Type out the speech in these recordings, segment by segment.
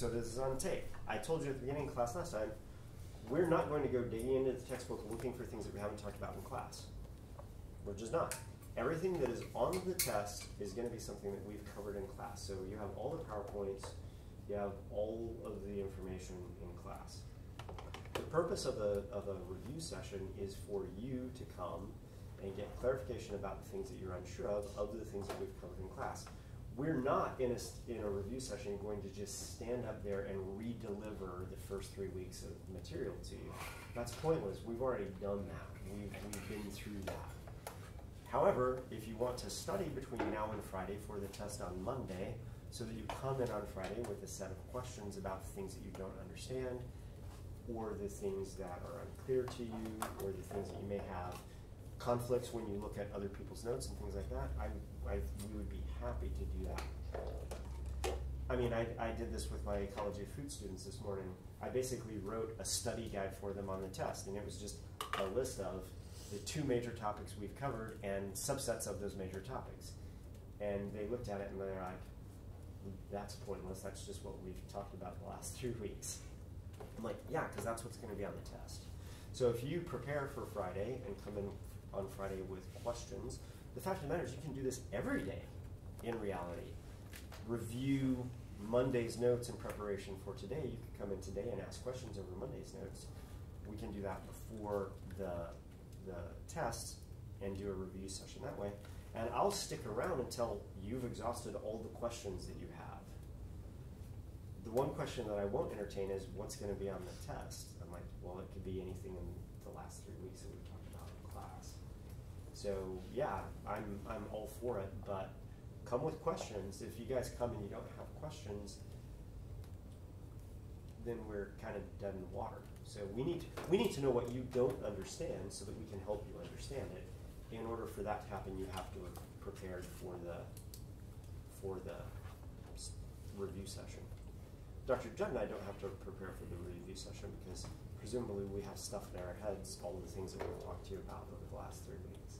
so this is on tape. I told you at the beginning of class last time, we're not going to go digging into the textbook looking for things that we haven't talked about in class. We're just not. Everything that is on the test is going to be something that we've covered in class. So you have all the PowerPoints, you have all of the information in class. The purpose of a, of a review session is for you to come and get clarification about the things that you're unsure of, of the things that we've covered in class. We're not in a, in a review session going to just stand up there and re-deliver the first three weeks of material to you. That's pointless. We've already done that. We've, we've been through that. However, if you want to study between now and Friday for the test on Monday, so that you come in on Friday with a set of questions about things that you don't understand, or the things that are unclear to you, or the things that you may have conflicts when you look at other people's notes and things like that, I, I we would be happy to do that. I mean, I, I did this with my Ecology of Food students this morning. I basically wrote a study guide for them on the test, and it was just a list of the two major topics we've covered and subsets of those major topics. And they looked at it and they're like, that's pointless. That's just what we've talked about the last three weeks. I'm like, yeah, because that's what's going to be on the test. So if you prepare for Friday and come in on Friday with questions, the fact of the matter is you can do this every day in reality. Review Monday's notes in preparation for today. You can come in today and ask questions over Monday's notes. We can do that before the, the tests and do a review session that way. And I'll stick around until you've exhausted all the questions that you have. The one question that I won't entertain is what's going to be on the test. I'm like, well, it could be anything in the last three weeks that we talked about in class. So yeah, I'm I'm all for it, but come with questions. If you guys come and you don't have questions, then we're kind of dead in the water. So we need we need to know what you don't understand so that we can help you understand it in order for that to happen, you have to have prepared for the for the review session. Dr. Judd and I don't have to prepare for the review session because presumably we have stuff in our heads, all the things that we've talked to you about over the last three weeks.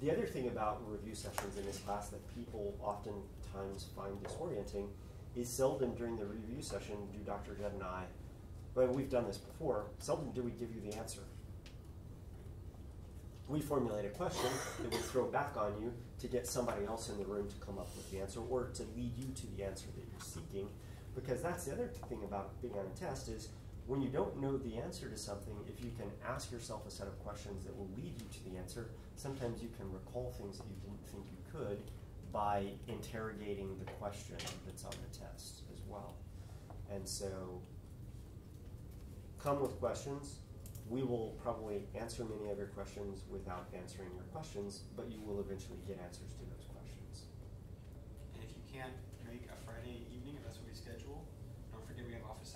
The other thing about review sessions in this class that people oftentimes find disorienting is seldom during the review session do Dr. Judd and I, well, we've done this before, seldom do we give you the answer we formulate a question that we throw back on you to get somebody else in the room to come up with the answer or to lead you to the answer that you're seeking. Because that's the other thing about being on a test is when you don't know the answer to something, if you can ask yourself a set of questions that will lead you to the answer, sometimes you can recall things that you didn't think you could by interrogating the question that's on the test as well. And so come with questions, we will probably answer many of your questions without answering your questions, but you will eventually get answers to those questions. And if you can't make a Friday evening, if that's what we schedule, don't forget we have office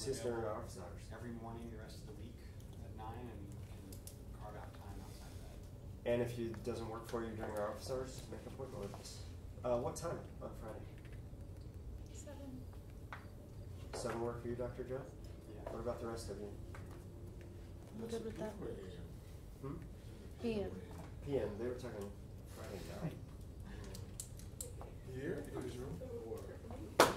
hours. Yeah, come see us during our office hours. Every morning, the rest of the week at nine, and can carve out time outside of that. And if it doesn't work for you during our office hours, make an appointment with us. Uh, what time on Friday? Seven. Seven work for you, Dr. Joe? Yeah. What about the rest of you? I'm good with that. Hmm? PM. PM, they were talking Friday night. Here, in this room? Um,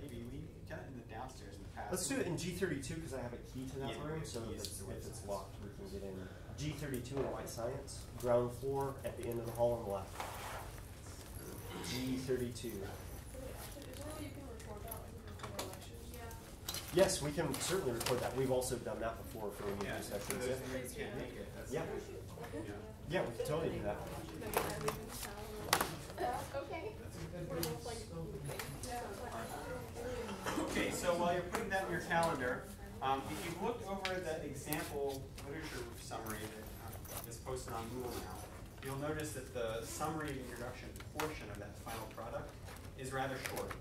maybe we got it in the downstairs in the past. Let's do it in G thirty-two, because I have a key to that Yeah, room, so if it's, if it's locked, we can get in. G thirty-two in White Science, ground floor, at the end of the hall on the left. G thirty-two. Yes, we can certainly record that. We've also done that before for review Yeah, for sessions. those yeah. of you who can't make it, that's. Yeah. Yeah. Yeah, we can totally do that. Okay. Okay, so while you're putting that in your calendar, um, if you've looked over the example literature summary that um, is posted on Google now, you'll notice that the summary and introduction portion of that final product is rather short.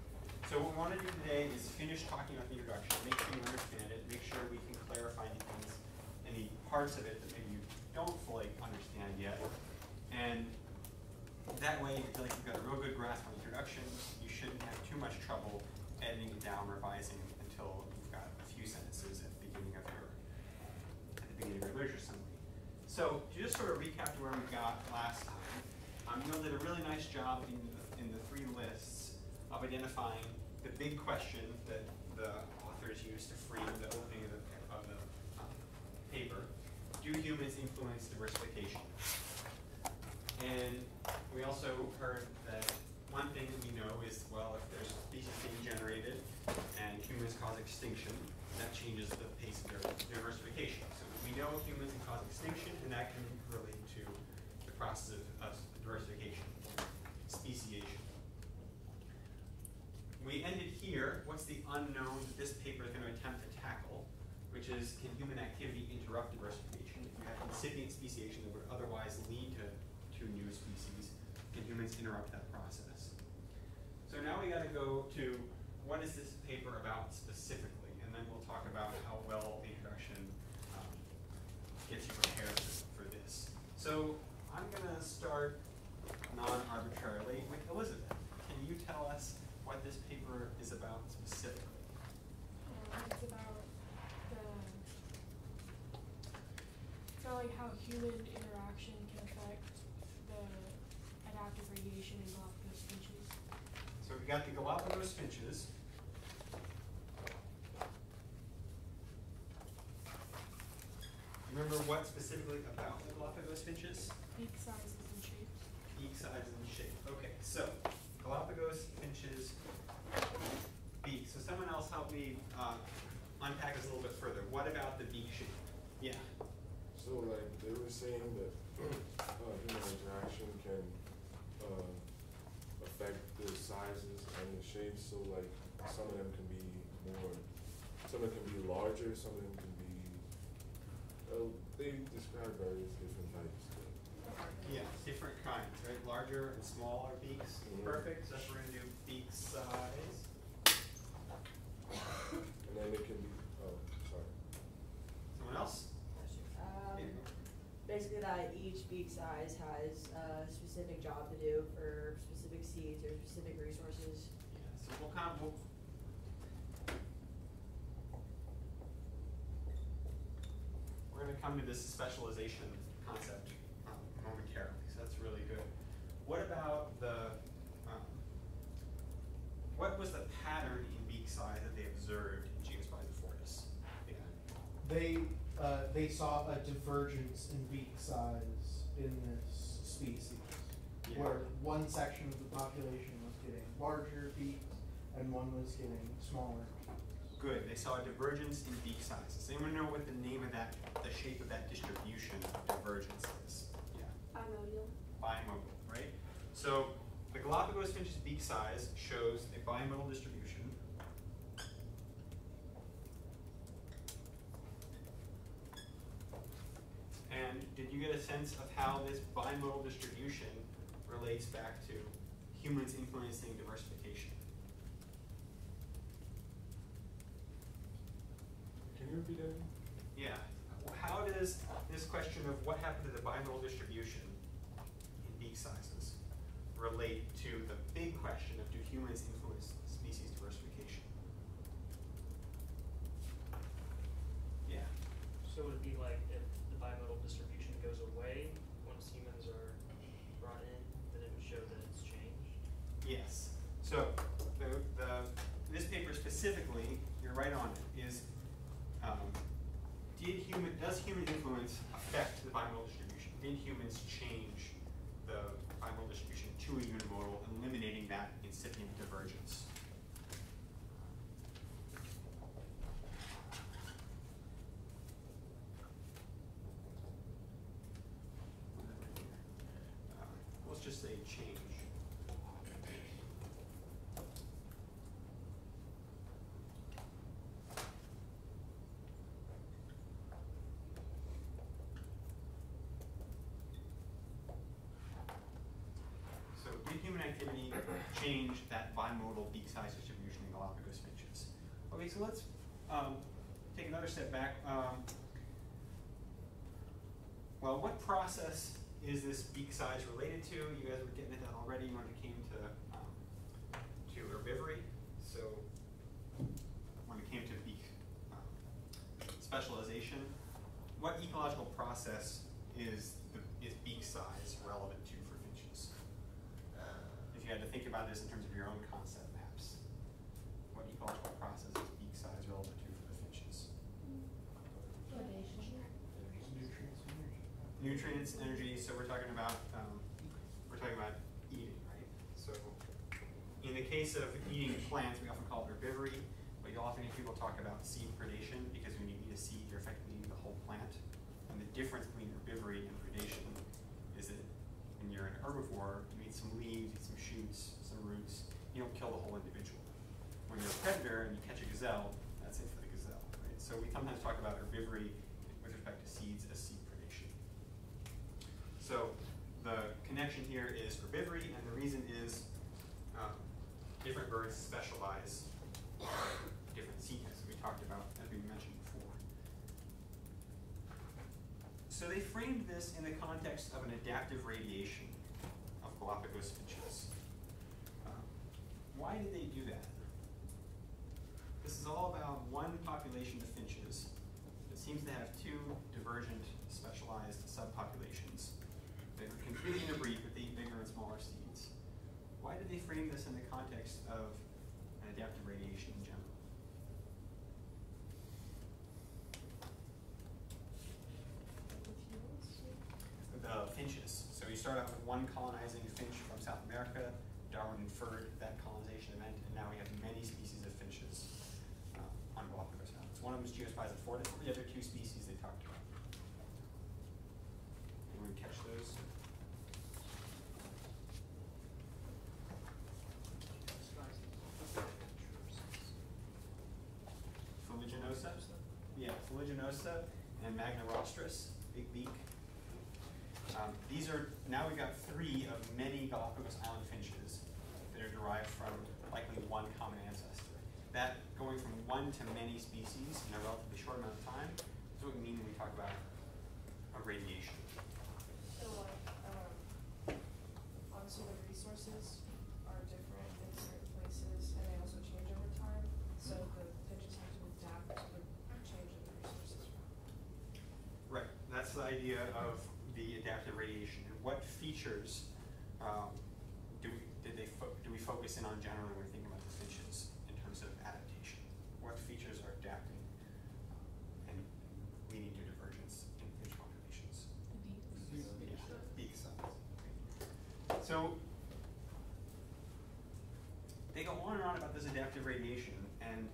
So what we want to do today is finish talking about the introduction, make sure you understand it, make sure we can clarify any things, any parts of it that maybe you don't fully understand yet. And that way, you feel like you've got a real good grasp on the introduction. You shouldn't have too much trouble editing it down, revising until you've got a few sentences at the beginning of your at the beginning of your literature summary. So to just sort of recap to where we got last time, um, all did a really nice job in the, in the three lists of identifying the big question that the authors used to frame the opening of the, of the um, paper, do humans influence diversification? And we also heard that one thing we know is, well, if there's species being generated and humans cause extinction, that changes the pace of their diversification. So we know humans can cause extinction, and that can relate to the process of, of diversification, speciation. We ended here. What's the unknown that this paper is going to attempt to tackle, which is can human activity interrupt diversification? If you have incipient speciation that would otherwise lead to, to new species, can humans interrupt that process? So now we got to go to what is this paper about specifically, and then we'll talk about how well the introduction um, gets you prepared for this. So I'm going to start non-arbitrarily with Elizabeth. Can you tell us what this paper is about specifically? Um, it's about the it's about like how human interaction can affect the adaptive radiation in. So we got the Galapagos finches. Remember what specifically about the Galapagos finches? Beak sizes and shapes. Beak size and shape. Okay, so Galapagos finches beak. So someone else help me uh, unpack this a little bit further. What about the beak shape? Yeah. So like they were saying that uh, human interaction can affect the sizes and the shapes. So like some of them can be more, some of them can be larger, some of them can be. Uh, they describe various different types. Yeah, different kinds, right? Larger and smaller beaks. Mhm. Perfect. So we're gonna do beak size. And then it can be. Oh, sorry. Someone else? Um, Yeah. basically that each beak size has a specific job to do for specific seeds or specific resources. Yeah, so we'll kind of, we'll. We're gonna come to this specialization concept um, momentarily, so that's really good. What about the, um, what was the pattern in beak size that they observed in Geospiza fortis? Yeah. They, uh, they saw a divergence in beak size in this species. Yeah. Where one section of the population was getting larger beaks and one was getting smaller beaks. Good, they saw a divergence in beak sizes. Does anyone know what the name of that, the shape of that distribution of divergence is? Yeah. Bimodal. bimodal, right? So the Galapagos finch's beak size shows a bimodal distribution. And did you get a sense of how this bimodal distribution relates back to humans influencing diversification? Can you repeat that? Yeah. How does this question of what happened to the bimodal distribution in beak sizes relate to the big question of do humans influence species diversification? Yeah. So would it be like if the bimodal distribution goes away once humans are brought in, then it would show that it's changed? Yes. So the, the this paper specifically, right on it, is um, did human does human influence affect the bimodal distribution? Did humans change the bimodal distribution to a unimodal, eliminating that incipient divergence? Uh, let's just say change. So did human activity change that bimodal beak size distribution in Galapagos finches? Okay, so let's um, take another step back. Um, well, what process is this beak size related to? You guys were getting at that already when it came to um, to herbivory. So when it came to beak um, specialization, what ecological process is the, is beak size relevant you had to think about this in terms of your own concept maps. What ecological processes beak size relative to for the finches? Nutrients, energy. So we're talking about um, we're talking about eating, right? So in the case of eating plants, we often call it herbivory, but you often hear people talk about seed predation because when you eat a seed, you're effectively eating the whole plant. And the difference between herbivory and predation is that when you're an herbivore, you eat some leaves predator and you catch a gazelle, that's it for the gazelle, right? So we sometimes talk about herbivory with respect to seeds as seed predation. So the connection here is herbivory, and the reason is um, different birds specialize different seed types that we talked about, as we mentioned before. So they framed this in the context of an adaptive radiation of Galapagos finches. Um, why did they do that? Is all about one population of finches that seems to have two divergent specialized subpopulations that are competing to breed, but they eat bigger and smaller seeds. Why did they frame this in the context of an adaptive radiation in general? The finches. So you start out with one colonizing finch from South America. Darwin inferred that colonization event, and now we have many species of finches uh, on Galapagos Islands. One of them is Geospiza fortis. The other two species they talked about? Anyone catch those? Fuliginosa? Yeah, Fuliginosa and Magna rostris, big beak. Um, these are, now we've got three of many Galapagos Island finches that are derived from likely one common ancestor. That going from one to many species in a relatively short amount of time is what we mean when we talk about a radiation. So like, um, obviously the resources are different in certain places and they also change over time. So the finches have to adapt to the change in the resources. Right, that's the idea of the adaptive radiation. And what features um, do we did they fo- do we focus in on generally when we're thinking about the finches in terms of adaptation? What features are adapting um, and leading to divergence in finch populations? Yeah, beak size. So they go on and on about this adaptive radiation, and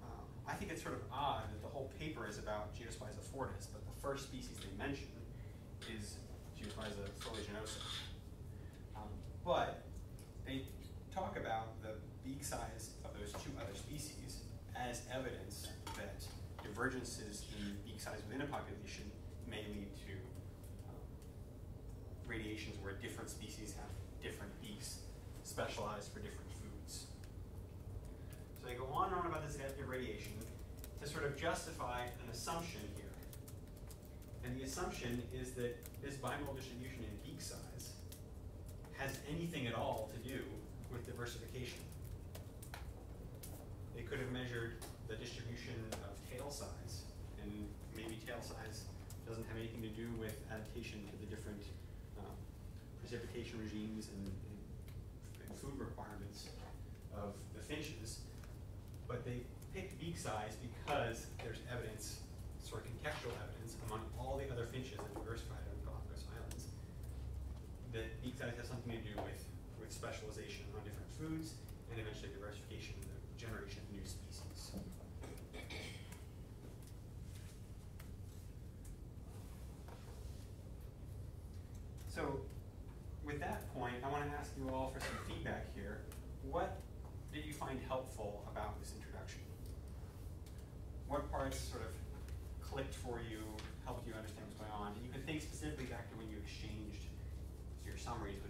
um, I think it's sort of odd that the whole paper is about Geospiza fortis, but the first species they mention is Geospiza fuliginosa. Um, but they talk about the beak size of those two other species as evidence that divergences in beak size within a population may lead radiations where different species have different beaks specialized for different foods. So they go on and on about this adaptive radiation to sort of justify an assumption here. And the assumption is that this bimodal distribution in beak size has anything at all to do with diversification. They could have measured the distribution of tail size, and maybe tail size doesn't have anything to do with adaptation to the different um, precipitation regimes and, and, and food requirements of the finches. But they picked beak size because there's evidence, sort of contextual evidence, among all the other finches that diversified on the Galapagos Islands, that beak size has something to do with, with specialization on different foods and eventually diversification and the generation of new species. So with that point, I want to ask you all for some feedback here. What did you find helpful about this introduction? What parts sort of clicked for you, helped you understand what's going on? And you can think specifically back to when you exchanged your summaries